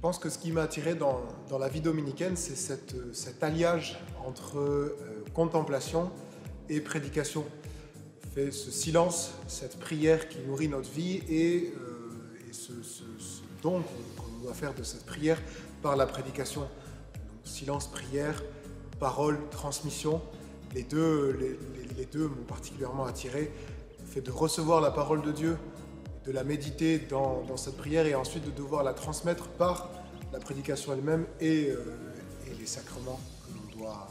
pense que ce qui m'a attiré dans, dans, la vie dominicaine, c'est cette, cet alliage entre euh, contemplation et prédication. Fait ce silence, cette prière qui nourrit notre vie et, euh, et ce, don qu'on doit faire de cette prière par la prédication. Silence, prière, parole, transmission, les deux, les, les, les deux m'ont particulièrement attiré. Le fait de recevoir la parole de Dieu, de la méditer dans, cette prière et ensuite de devoir la transmettre par la prédication elle-même et, euh, les sacrements que l'on doit